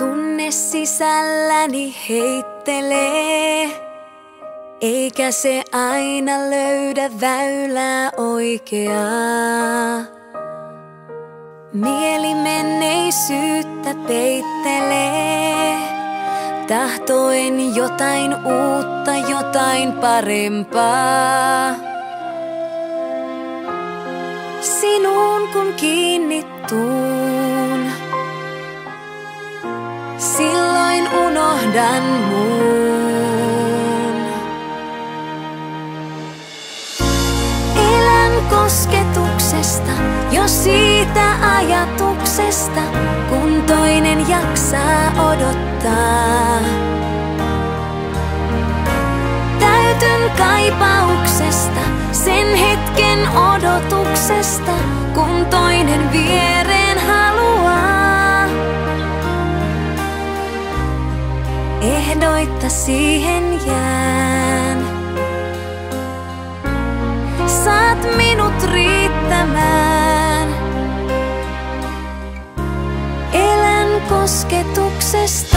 Tunne sisälläni heittelee, eikä se aina löydä väylää oikeaa. Mieli menneisyyttä peittelee, tahtoen jotain uutta, jotain parempaa. Sinuun kun kiinnittuun, silloin unohdan muun. Elän kosketuksesta, jo siitä ajatuksesta, kun toinen jaksaa odottaa. Täytyn kaipauksesta, sen hetken odotuksesta, kun toinen viereen Ehdoitta siihen jään. Saat minut riittämään. Elän kosketuksesta.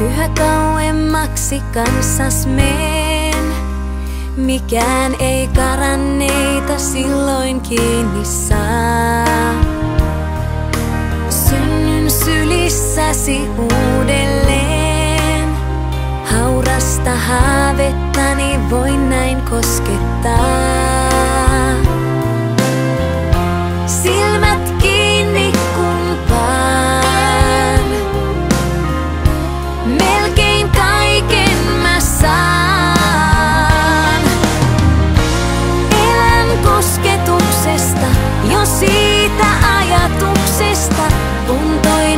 Yhä kauemmaksi kanssas meen. Mikään ei karanneita silloin kiinni saa. Synnyn sylissäsi uudelleen. Haurasta haavettani voin näin koskettaa.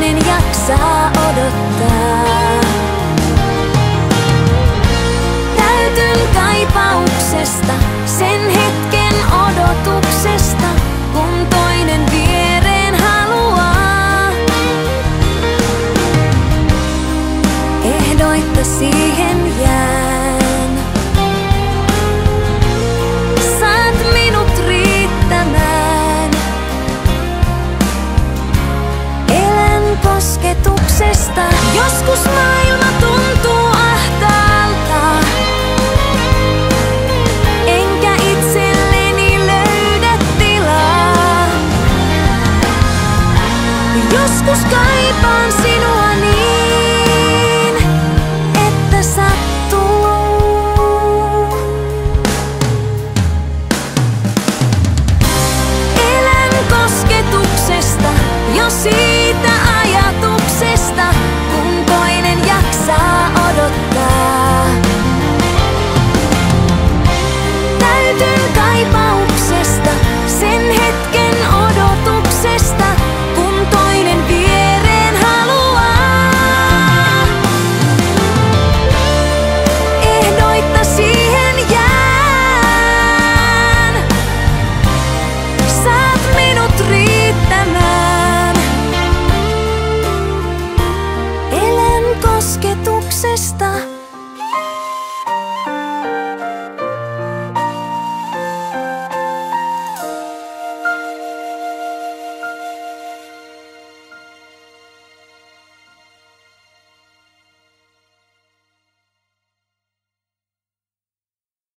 Toinen jaksaa odottaa. Täytyn kaipauksesta, sen hetken odotuksesta, kun toinen viereen haluaa. Ehdoitta siihen Kosketuksesta, joskus maailma